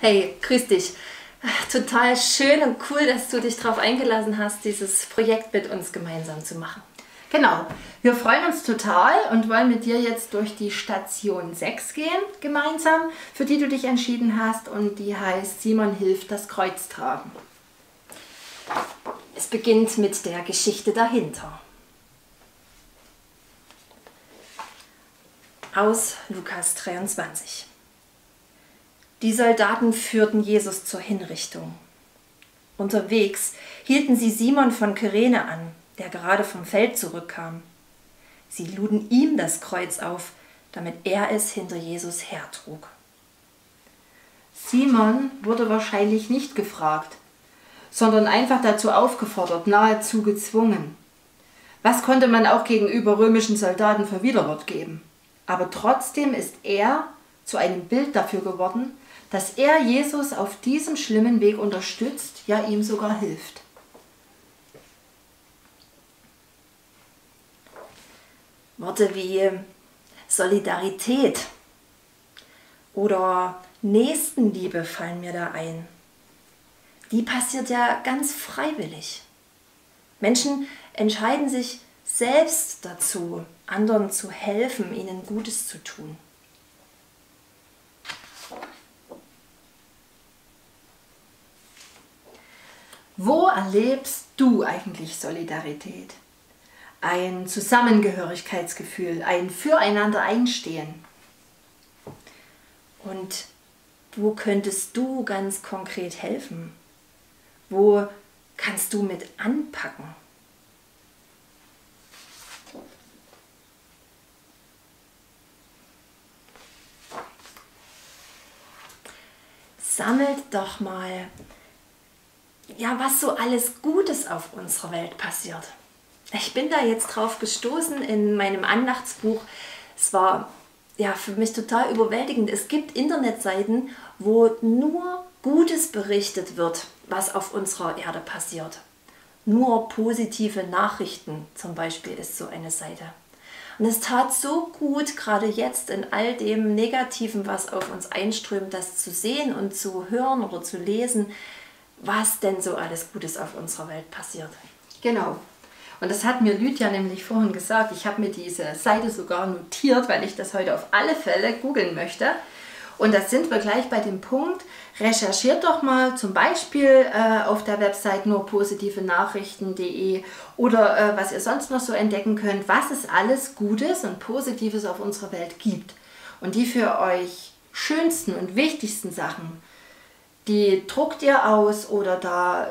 Hey, grüß dich. Total schön und cool, dass du dich darauf eingelassen hast, dieses Projekt mit uns gemeinsam zu machen. Genau. Wir freuen uns total und wollen mit dir jetzt durch die Station 6 gehen, gemeinsam, für die du dich entschieden hast und die heißt Simon hilft das Kreuz tragen. Es beginnt mit der Geschichte dahinter. Aus Lukas 23. Die Soldaten führten Jesus zur Hinrichtung. Unterwegs hielten sie Simon von Kyrene an, der gerade vom Feld zurückkam. Sie luden ihm das Kreuz auf, damit er es hinter Jesus hertrug. Simon wurde wahrscheinlich nicht gefragt, sondern einfach dazu aufgefordert, nahezu gezwungen. Was konnte man auch gegenüber römischen Soldaten für Widerwort geben? Aber trotzdem ist er zu einem Bild dafür geworden, dass er Jesus auf diesem schlimmen Weg unterstützt, ja ihm sogar hilft. Worte wie Solidarität oder Nächstenliebe fallen mir da ein. Die passiert ja ganz freiwillig. Menschen entscheiden sich selbst dazu, anderen zu helfen, ihnen Gutes zu tun. Wo erlebst du eigentlich Solidarität? Ein Zusammengehörigkeitsgefühl, ein Füreinander einstehen. Und wo könntest du ganz konkret helfen? Wo kannst du mit anpacken? Sammelt doch mal ja, was so alles Gutes auf unserer Welt passiert. Ich bin da jetzt drauf gestoßen in meinem Andachtsbuch. Es war ja für mich total überwältigend. Es gibt Internetseiten, wo nur Gutes berichtet wird, was auf unserer Erde passiert. Nur positive Nachrichten zum Beispiel ist so eine Seite. Und es tat so gut, gerade jetzt in all dem Negativen, was auf uns einströmt, das zu sehen und zu hören oder zu lesen, was denn so alles Gutes auf unserer Welt passiert. Genau. Und das hat mir Lydia nämlich vorhin gesagt. Ich habe mir diese Seite sogar notiert, weil ich das heute auf alle Fälle googeln möchte. Und da sind wir gleich bei dem Punkt, recherchiert doch mal zum Beispiel äh, auf der Website nur positive Nachrichten.de oder äh, was ihr sonst noch so entdecken könnt, was es alles Gutes und Positives auf unserer Welt gibt. Und die für euch schönsten und wichtigsten Sachen die druckt ihr aus oder da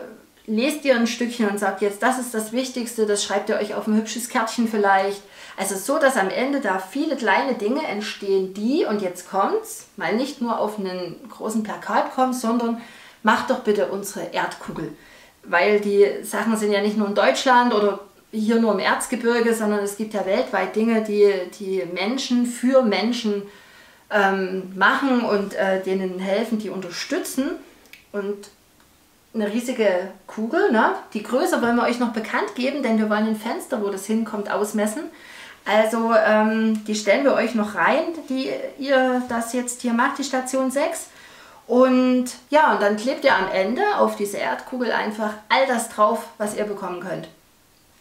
lest ihr ein Stückchen und sagt jetzt, das ist das Wichtigste, das schreibt ihr euch auf ein hübsches Kärtchen vielleicht. Also so, dass am Ende da viele kleine Dinge entstehen, die, und jetzt kommt's, mal nicht nur auf einen großen Plakat kommt, sondern macht doch bitte unsere Erdkugel. Weil die Sachen sind ja nicht nur in Deutschland oder hier nur im Erzgebirge, sondern es gibt ja weltweit Dinge, die, die Menschen für Menschen ähm, machen und äh, denen helfen, die unterstützen. Und eine riesige Kugel, ne? die Größe wollen wir euch noch bekannt geben, denn wir wollen ein Fenster, wo das hinkommt, ausmessen. Also ähm, die stellen wir euch noch rein, die ihr das jetzt hier macht, die Station 6. Und ja, und dann klebt ihr am Ende auf diese Erdkugel einfach all das drauf, was ihr bekommen könnt,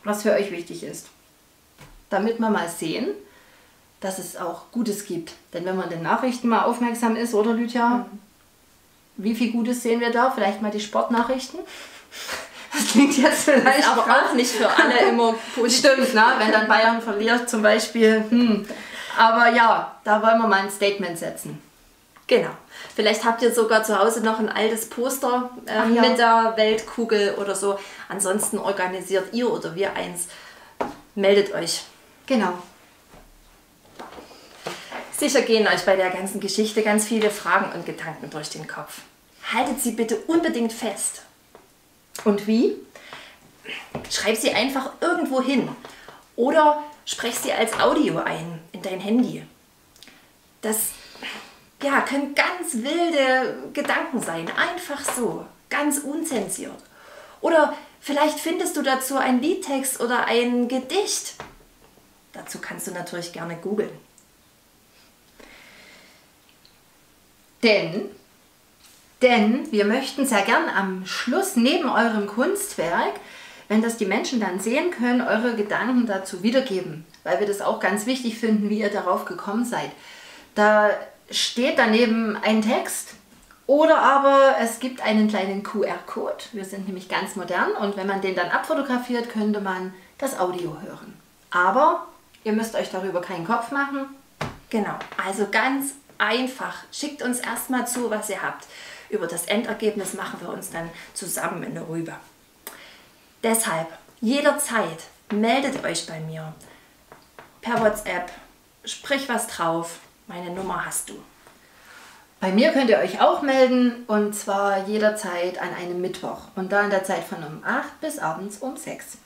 was für euch wichtig ist. Damit wir mal sehen, dass es auch Gutes gibt. Denn wenn man den Nachrichten mal aufmerksam ist, oder Lydia, mhm. Wie viel Gutes sehen wir da? Vielleicht mal die Sportnachrichten. Das klingt jetzt vielleicht ist aber krass. auch nicht für alle immer positiv. Stimmt, ne? wenn dann Bayern verliert zum Beispiel. Hm. Aber ja, da wollen wir mal ein Statement setzen. Genau. Vielleicht habt ihr sogar zu Hause noch ein altes Poster ähm, ja. mit der Weltkugel oder so. Ansonsten organisiert ihr oder wir eins. Meldet euch. Genau. Sicher gehen euch bei der ganzen Geschichte ganz viele Fragen und Gedanken durch den Kopf. Haltet sie bitte unbedingt fest. Und wie? Schreib sie einfach irgendwo hin oder sprech sie als Audio ein in dein Handy. Das ja, können ganz wilde Gedanken sein, einfach so, ganz unzensiert. Oder vielleicht findest du dazu einen Liedtext oder ein Gedicht. Dazu kannst du natürlich gerne googeln. Denn Denn wir möchten sehr gern am Schluss neben eurem Kunstwerk, wenn das die Menschen dann sehen können, eure Gedanken dazu wiedergeben, weil wir das auch ganz wichtig finden, wie ihr darauf gekommen seid. Da steht daneben ein Text oder aber es gibt einen kleinen QR-Code. Wir sind nämlich ganz modern und wenn man den dann abfotografiert, könnte man das Audio hören. Aber ihr müsst euch darüber keinen Kopf machen. Genau, also ganz einfach. Schickt uns erstmal zu, was ihr habt. Über das Endergebnis machen wir uns dann zusammen rüber. Deshalb jederzeit meldet euch bei mir per WhatsApp, sprich was drauf. Meine Nummer hast du. Bei mir könnt ihr euch auch melden und zwar jederzeit an einem Mittwoch und da in der Zeit von um 8 bis abends um 6.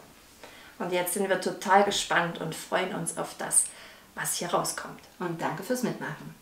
Und jetzt sind wir total gespannt und freuen uns auf das, was hier rauskommt. Und danke fürs Mitmachen.